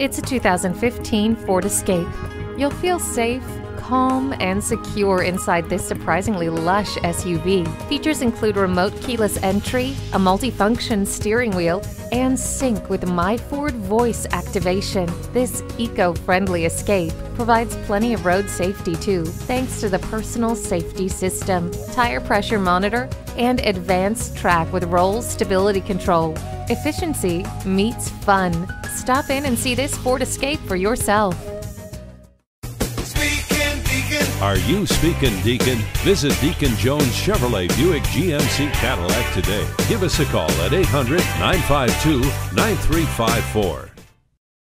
It's a 2015 Ford Escape. You'll feel safe, calm, and secure inside this surprisingly lush SUV. Features include remote keyless entry, a multifunction steering wheel, and sync with My Ford voice activation. This eco-friendly Escape provides plenty of road safety too, thanks to the personal safety system, tire pressure monitor, and AdvanceTrac with roll stability control. Efficiency meets fun. Stop in and see this Ford Escape for yourself. Speaking Deacon. Are you speaking Deacon? Visit Deacon Jones Chevrolet Buick GMC Cadillac today. Give us a call at 800 952 9354.